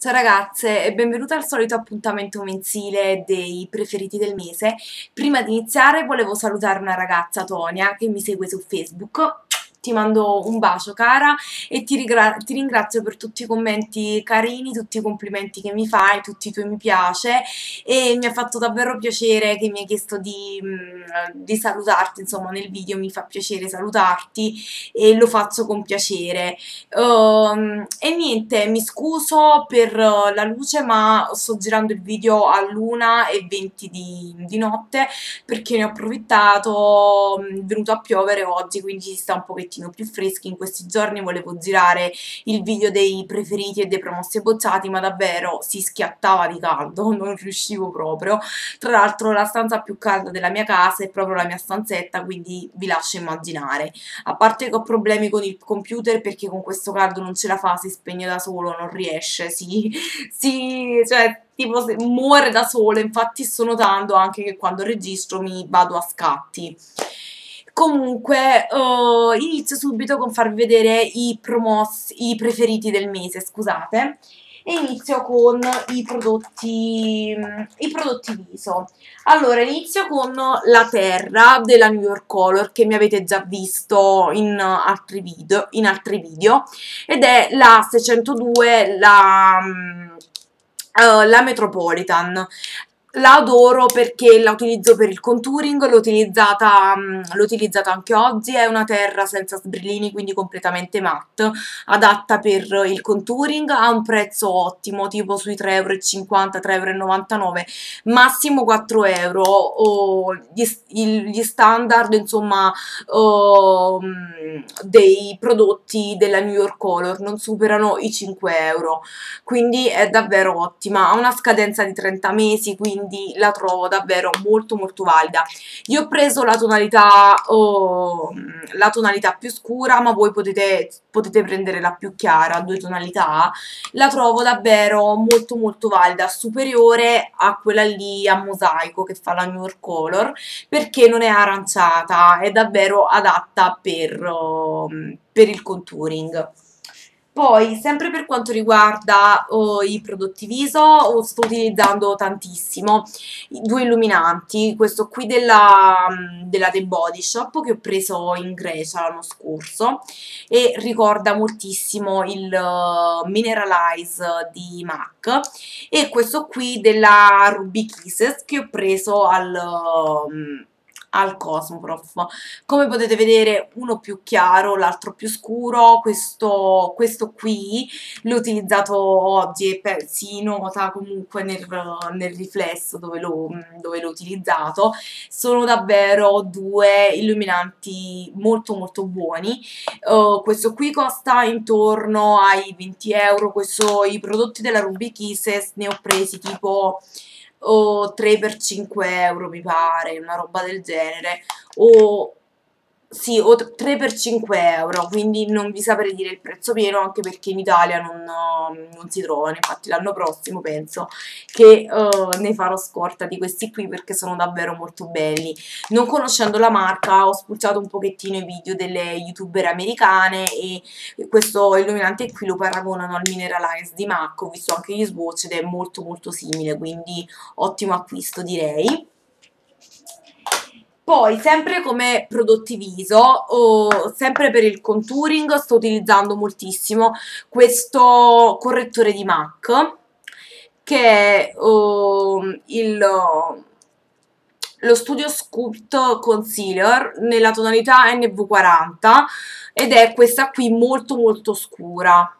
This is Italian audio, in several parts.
Ciao ragazze e benvenute al solito appuntamento mensile dei preferiti del mese. Prima di iniziare volevo salutare una ragazza, Tonia, che mi segue su Facebook ti mando un bacio cara e ti, ti, ringrazio per tutti i commenti carini, tutti i complimenti che mi fai, tutti i tuoi mi piace e mi ha fatto davvero piacere che mi hai chiesto di, mm, di salutarti, insomma nel video mi fa piacere salutarti e lo faccio con piacere. Uh, e niente, mi scuso per la luce ma sto girando il video all'una e 20 di, di notte perché ne ho approfittato, mm, è venuto a piovere oggi quindi sta un pochettino pochettino più freschi. In questi giorni volevo girare il video dei preferiti e dei promossi e bocciati ma davvero si schiattava di caldo non riuscivo proprio. Tra l'altro la stanza più calda della mia casa è proprio la mia stanzetta quindi vi lascio immaginare. A parte che ho problemi con il computer perché con questo caldo non ce la fa si spegne da solo non riesce si, si cioè tipo muore da solo. Infatti sto notando anche che quando registro mi vado a scatti Comunque uh, inizio subito con farvi vedere i promossi, i preferiti del mese, scusate. E inizio con i prodotti, i prodotti viso. Allora, inizio con la Terra della New York Color, che mi avete già visto in altri video, in altri video ed è la 602, la... Uh, la Metropolitan la adoro perché la utilizzo per il contouring, l'ho utilizzata, utilizzata, anche oggi, è una terra senza sbrillini, quindi completamente matte, adatta per il contouring, ha un prezzo ottimo, tipo sui 3,50 3,99 massimo 4 euro, o gli, gli standard insomma oh, dei prodotti della New York Color non superano i 5 euro, quindi è davvero ottima, ha una scadenza di 30 mesi, quindi quindi la trovo davvero molto molto valida. Io ho preso la tonalità, oh, la tonalità più scura, ma voi potete, potete prendere la più chiara, due tonalità. La trovo davvero molto molto valida, superiore a quella lì a mosaico che fa la New York Color, perché non è aranciata, è davvero adatta per, oh, per il contouring. Poi, sempre per quanto riguarda oh, i prodotti viso, oh, sto utilizzando tantissimo due illuminanti, questo qui della, della The Body Shop che ho preso in Grecia l'anno scorso e ricorda moltissimo il uh, Mineralize di MAC e questo qui della Ruby Kisses che ho preso al... Uh, al Cosmoprof. Come potete vedere uno più chiaro, l'altro più scuro, questo, questo qui l'ho utilizzato oggi e si nota comunque nel, nel riflesso dove l'ho utilizzato. Sono davvero due illuminanti molto molto buoni. Uh, questo qui costa intorno ai 20 euro, questo, i prodotti della Ruby Kisses ne ho presi tipo o 3 per 5 euro mi pare, una roba del genere, o sì, o 3 per 5 euro, quindi non vi saprei dire il prezzo pieno anche perché in Italia non, non si trovano, infatti l'anno prossimo penso che uh, ne farò scorta di questi qui perché sono davvero molto belli. Non conoscendo la marca ho spulciato un pochettino i video delle youtuber americane e questo illuminante qui lo paragonano al Mineralize di MAC, ho visto anche gli swatch ed è molto molto simile, quindi ottimo acquisto direi. Poi, sempre come prodotti viso, o sempre per il contouring, sto utilizzando moltissimo questo correttore di MAC, che è oh, il, lo Studio Sculpt Concealer nella tonalità NV40 ed è questa qui molto molto scura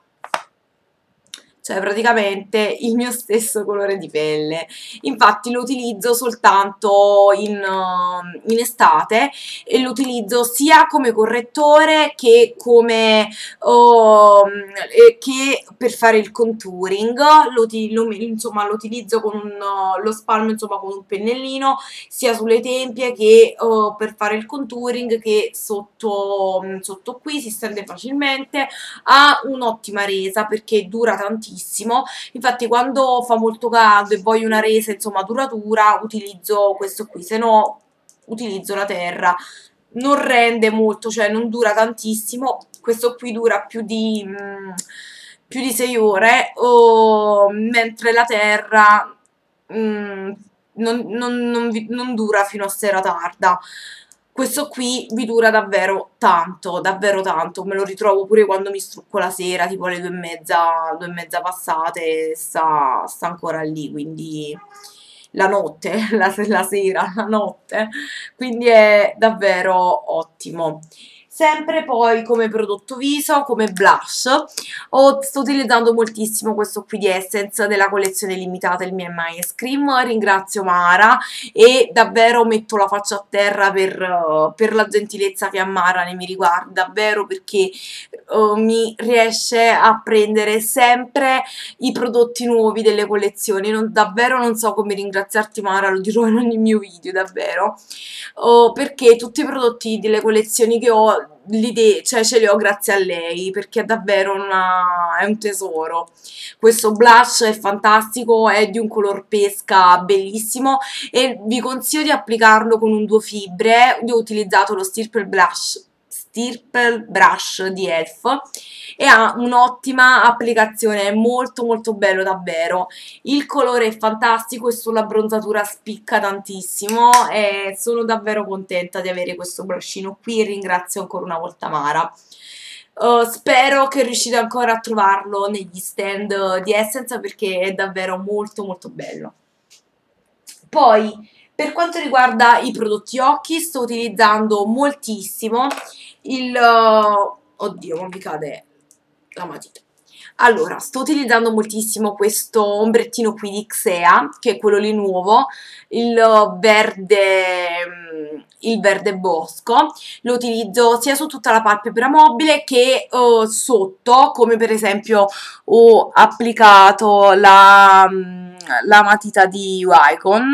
cioè praticamente il mio stesso colore di pelle. Infatti lo utilizzo soltanto in, uh, in estate e lo utilizzo sia come correttore che come uh, che per fare il contouring. Lo, lo, insomma lo utilizzo con un, lo spalmo insomma con un pennellino sia sulle tempie che uh, per fare il contouring che sotto, sotto qui si stende facilmente. Ha un'ottima resa perché dura tantissimo tantissimo. Infatti quando fa molto caldo e voglio una resa insomma duratura utilizzo questo qui. Se no utilizzo la terra. Non rende molto cioè non dura tantissimo. Questo qui dura più di mm, più di 6 ore, o, mentre la Terra mm, non, non, non, non dura fino a sera tarda questo qui vi dura davvero tanto, davvero tanto, me lo ritrovo pure quando mi strucco la sera, tipo alle due e mezza, due e mezza passate, sta, sta ancora lì, quindi la notte, la, la sera, la notte, quindi è davvero ottimo. Sempre poi come prodotto viso, come blush, ho, sto utilizzando moltissimo questo qui di Essence della collezione limitata, il mio Ice Cream, ringrazio Mara e davvero metto la faccia a terra per, per la gentilezza che a Mara ne mi riguarda, davvero perché mi riesce a prendere sempre i prodotti nuovi delle collezioni, non, davvero non so come ringraziarti Mara, lo dirò in ogni mio video, davvero, uh, perché tutti i prodotti delle collezioni che ho l'idea, cioè ce le ho grazie a lei perché è davvero una, è un tesoro. Questo blush è fantastico, è di un color pesca bellissimo e vi consiglio di applicarlo con un duo fibre. Io ho utilizzato lo Stirple Blush, Stirple Brush di Elf e ha un'ottima applicazione, è molto molto bello davvero. Il colore è fantastico e sulla bronzatura spicca tantissimo e sono davvero contenta di avere questo brushino qui ringrazio ancora una volta Mara. Uh, spero che riuscite ancora a trovarlo negli stand di Essence perché è davvero molto molto bello. Poi, per quanto riguarda i prodotti occhi, sto utilizzando moltissimo il... Uh, oddio, non mi cade la matita. Allora, sto utilizzando moltissimo questo ombrettino qui di Xea, che è quello lì nuovo, il verde, mm, il verde bosco. Lo utilizzo sia su tutta la palpebra mobile che uh, sotto, come per esempio ho applicato la mm, la matita di Wycon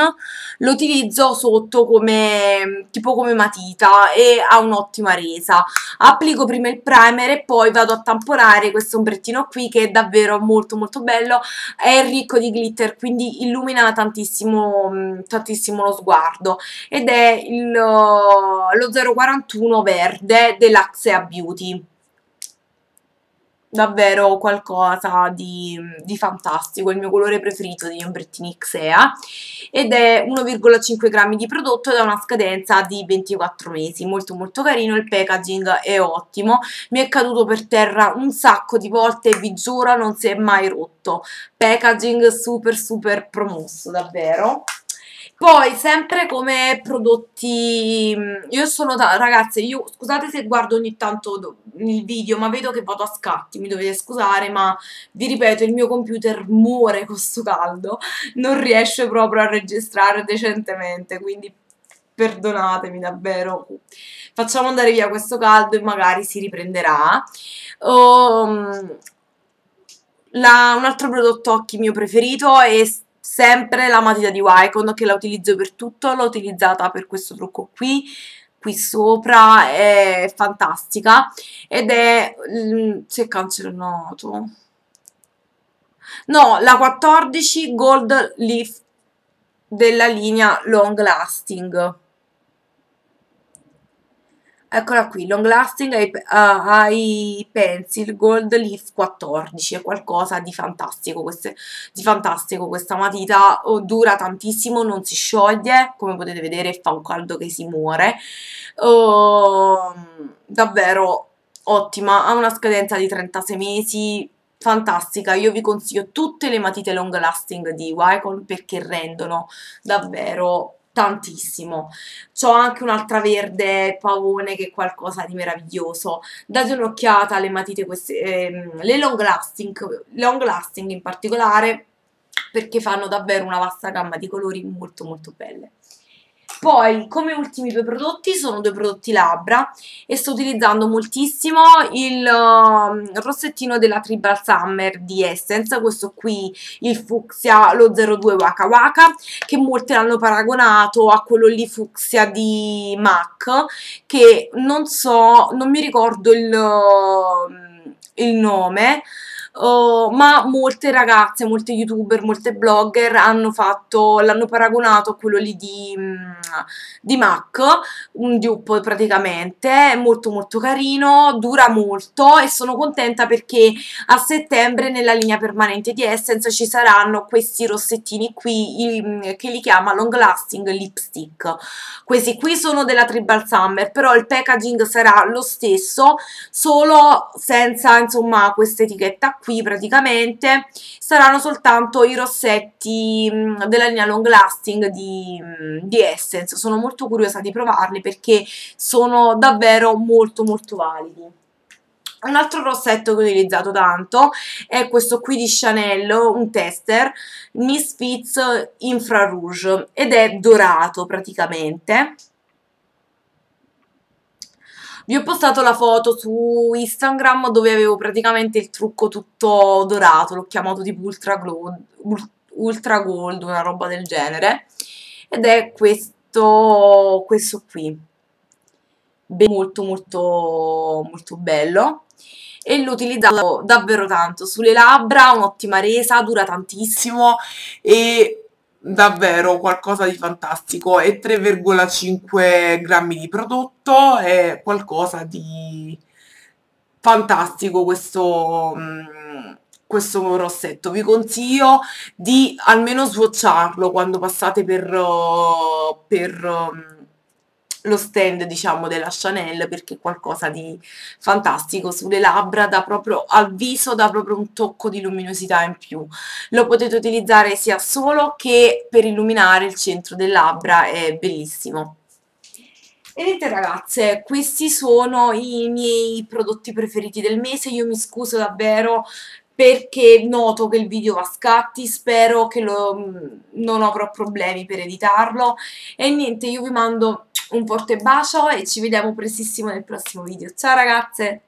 lo utilizzo sotto come tipo come matita e ha un'ottima resa. Applico prima il primer e poi vado a tamponare questo ombrettino qui che è davvero molto molto bello. È ricco di glitter quindi illumina tantissimo, tantissimo lo sguardo. Ed è il, lo 041 verde dell'Axea Beauty davvero qualcosa di, di, fantastico, il mio colore preferito degli ombrettini Xea ed è 1,5 grammi di prodotto ed ha una scadenza di 24 mesi, molto molto carino, il packaging è ottimo, mi è caduto per terra un sacco di volte e vi giuro non si è mai rotto, packaging super super promosso davvero. Poi, sempre come prodotti, io sono, ragazze, io scusate se guardo ogni tanto il video, ma vedo che vado a scatti, mi dovete scusare, ma vi ripeto, il mio computer muore con sto caldo, non riesce proprio a registrare decentemente, quindi perdonatemi davvero. Facciamo andare via questo caldo e magari si riprenderà. Um, la, un altro prodotto occhi mio preferito è sempre la matita di Wycon che la utilizzo per tutto, l'ho utilizzata per questo trucco qui, qui sopra, è fantastica ed è, mm, si è cancellato, no, la 14 Gold Leaf della linea Long Lasting Eccola qui, Long Lasting ai, uh, ai Pencil Gold Leaf 14, è qualcosa di fantastico, queste, di fantastico questa matita, oh, dura tantissimo, non si scioglie, come potete vedere fa un caldo che si muore, oh, davvero ottima, ha una scadenza di 36 mesi, fantastica, io vi consiglio tutte le matite long lasting di Wycon perché rendono davvero tantissimo. C'ho anche un'altra verde pavone che è qualcosa di meraviglioso. Date un'occhiata alle matite queste, ehm, le long lasting, long lasting in particolare, perché fanno davvero una vasta gamma di colori molto molto belle. Poi, come ultimi due prodotti, sono due prodotti labbra e sto utilizzando moltissimo il uh, rossettino della Tribal Summer di Essence, questo qui, il fucsia, lo 02 Waka Waka, che molte l'hanno paragonato a quello lì fucsia di MAC, che non so, non mi ricordo il, uh, il nome, uh, ma molte ragazze, molte youtuber, molte blogger hanno fatto, l'hanno paragonato a quello lì di, mm, di MAC, un dupe praticamente, molto molto carino, dura molto e sono contenta perché a settembre nella linea permanente di Essence ci saranno questi rossettini qui mm, che li chiama Long Lasting Lipstick. Questi qui sono della Tribal Summer, però il packaging sarà lo stesso, solo senza insomma questa etichetta qui praticamente, saranno soltanto i rossetti mm, della linea Long Lasting di, mm, di Essence. Sono molto curiosa di provarli perché sono davvero molto molto validi. Un altro rossetto che ho utilizzato tanto è questo qui di Chanel, un tester, Misfits Infrarouge ed è dorato praticamente. Vi ho postato la foto su Instagram dove avevo praticamente il trucco tutto dorato, l'ho chiamato tipo Ultra, Glow, Ultra Gold, una roba del genere, ed è questo, questo qui, molto molto molto bello. E l'ho utilizzato davvero tanto. Sulle labbra, un'ottima resa, dura tantissimo. E davvero qualcosa di fantastico. È 3,5 grammi di prodotto è qualcosa di fantastico questo, mm, questo rossetto. Vi consiglio di almeno swatcharlo quando passate per, per mm, lo stand diciamo della Chanel perché è qualcosa di fantastico sulle labbra dà proprio al viso dà proprio un tocco di luminosità in più. Lo potete utilizzare sia solo che per illuminare il centro del labbra è bellissimo. E niente ragazze, questi sono i miei prodotti preferiti del mese, io mi scuso davvero perché noto che il video va a scatti, spero che lo, non avrò problemi per editarlo e niente, io vi mando un forte bacio e ci vediamo prestissimo nel prossimo video. Ciao ragazze!